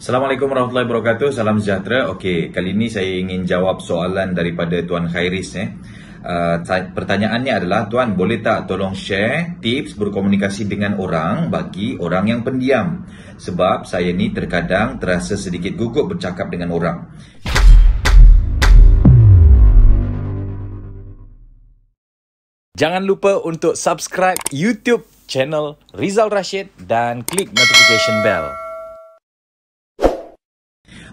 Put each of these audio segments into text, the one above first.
Assalamualaikum warahmatullahi wabarakatuh. Salam sejahtera. Okey, kali ini saya ingin jawab soalan daripada Tuan Khairis eh. Uh, pertanyaannya adalah Tuan boleh tak tolong share tips berkomunikasi dengan orang bagi orang yang pendiam sebab saya ni terkadang terasa sedikit gugup bercakap dengan orang. Jangan lupa untuk subscribe YouTube channel Rizal Rashid dan klik notification bell.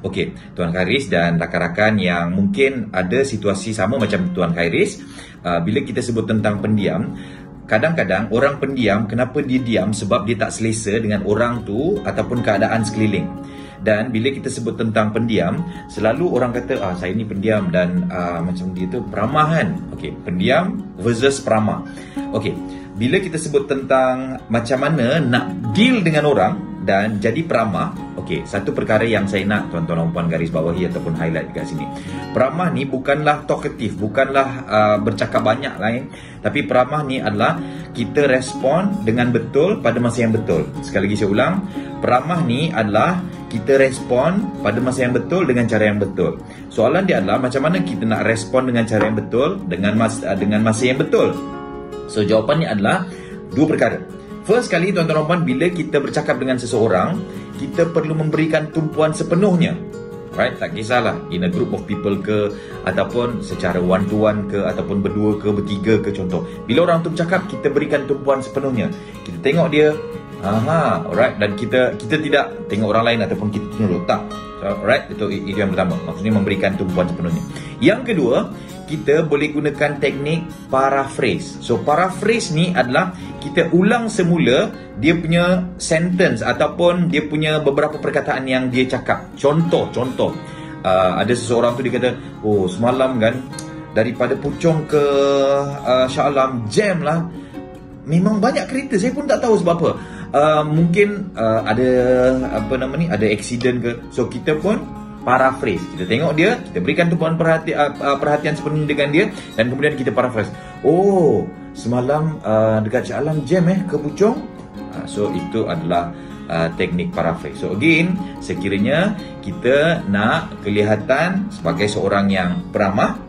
Okey, Tuan Khairis dan rakan-rakan yang mungkin ada situasi sama macam Tuan Khairis, uh, bila kita sebut tentang pendiam, kadang-kadang orang pendiam kenapa dia diam sebab dia tak selesa dengan orang tu ataupun keadaan sekeliling. Dan bila kita sebut tentang pendiam, selalu orang kata ah saya ni pendiam dan uh, macam dia tu peramahan. Okey, pendiam versus peramah. Okey, bila kita sebut tentang macam mana nak deal dengan orang, dan jadi peramah okey satu perkara yang saya nak tuan-tuan dan puan garis bawahi ataupun highlight dekat sini. Peramah ni bukanlah talkative bukanlah uh, bercakap banyak lain tapi peramah ni adalah kita respon dengan betul pada masa yang betul. Sekali lagi saya ulang peramah ni adalah kita respon pada masa yang betul dengan cara yang betul. Soalan dia adalah macam mana kita nak respon dengan cara yang betul dengan masa dengan masa yang betul? So jawapannya adalah dua perkara First kali tuan-tuan dan puan bila kita bercakap dengan seseorang, kita perlu memberikan tumpuan sepenuhnya. Right? Tak kisahlah in a group of people ke ataupun secara one to one ke ataupun berdua ke bertiga ke contoh. Bila orang tu bercakap, kita berikan tumpuan sepenuhnya. Kita tengok dia, aha, alright dan kita kita tidak tengok orang lain ataupun kita tunduk tak. So, right? Itu itu yang pertama. Maksudnya memberikan tumpuan sepenuhnya. Yang kedua, kita boleh gunakan teknik paraphrase. So paraphrase ni adalah kita ulang semula dia punya sentence ataupun dia punya beberapa perkataan yang dia cakap. Contoh, contoh. Uh, ada seseorang tu dia kata, "Oh, semalam kan daripada Puchong ke uh, Shah Alam jam lah. Memang banyak kereta. Saya pun tak tahu sebab apa. Uh, mungkin uh, ada apa nama ni, ada accident ke. So kita pun paraphrase. Kita tengok dia, kita berikan tumpuan perhati, uh, perhatian sepenuhnya dengan dia dan kemudian kita paraphrase. Oh, semalam uh, dekat Cik Alam jam eh ke Puchong. Uh, so itu adalah uh, teknik paraphrase. So again, sekiranya kita nak kelihatan sebagai seorang yang peramah.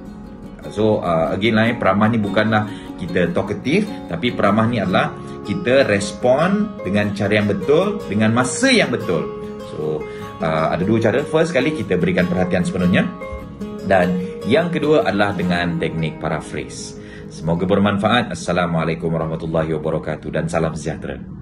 So uh, again lah, eh, peramah ni bukanlah kita talkative tapi peramah ni adalah kita respon dengan cara yang betul dengan masa yang betul. So uh, ada dua cara. First kali kita berikan perhatian sepenuhnya dan yang kedua adalah dengan teknik paraphrase. Semoga bermanfaat. Assalamualaikum warahmatullahi wabarakatuh dan salam sejahtera.